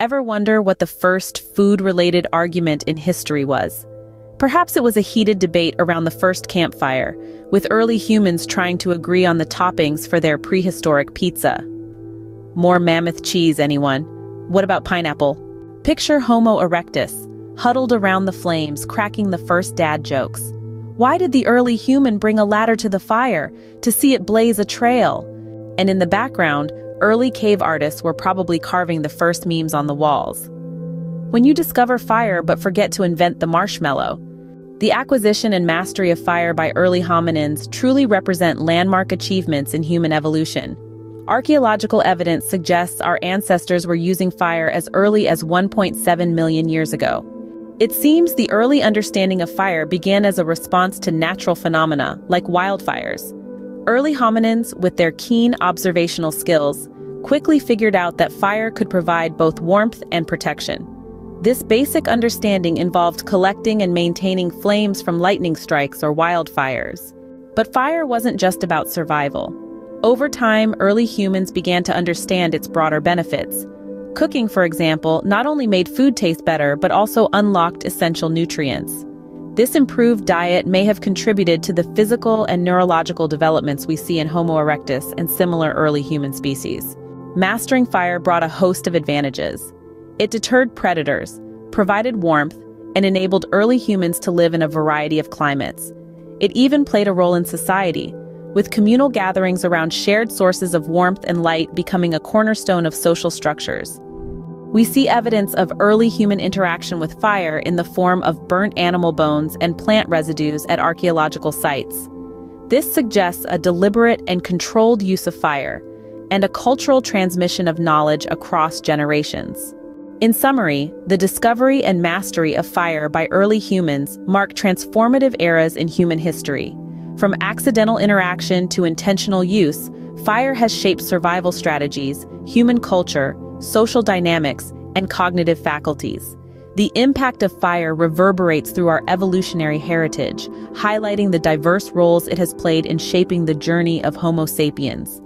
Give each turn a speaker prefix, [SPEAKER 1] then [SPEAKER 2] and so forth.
[SPEAKER 1] Ever wonder what the first food-related argument in history was? Perhaps it was a heated debate around the first campfire, with early humans trying to agree on the toppings for their prehistoric pizza. More mammoth cheese, anyone? What about pineapple? Picture Homo erectus, huddled around the flames, cracking the first dad jokes. Why did the early human bring a ladder to the fire? To see it blaze a trail. And in the background, early cave artists were probably carving the first memes on the walls. When you discover fire but forget to invent the marshmallow, the acquisition and mastery of fire by early hominins truly represent landmark achievements in human evolution. Archaeological evidence suggests our ancestors were using fire as early as 1.7 million years ago. It seems the early understanding of fire began as a response to natural phenomena, like wildfires. Early hominins, with their keen observational skills, quickly figured out that fire could provide both warmth and protection. This basic understanding involved collecting and maintaining flames from lightning strikes or wildfires. But fire wasn't just about survival. Over time, early humans began to understand its broader benefits. Cooking, for example, not only made food taste better, but also unlocked essential nutrients. This improved diet may have contributed to the physical and neurological developments we see in Homo erectus and similar early human species. Mastering fire brought a host of advantages. It deterred predators, provided warmth, and enabled early humans to live in a variety of climates. It even played a role in society, with communal gatherings around shared sources of warmth and light becoming a cornerstone of social structures. We see evidence of early human interaction with fire in the form of burnt animal bones and plant residues at archaeological sites. This suggests a deliberate and controlled use of fire, and a cultural transmission of knowledge across generations. In summary, the discovery and mastery of fire by early humans mark transformative eras in human history. From accidental interaction to intentional use, fire has shaped survival strategies, human culture, social dynamics, and cognitive faculties. The impact of fire reverberates through our evolutionary heritage, highlighting the diverse roles it has played in shaping the journey of Homo sapiens.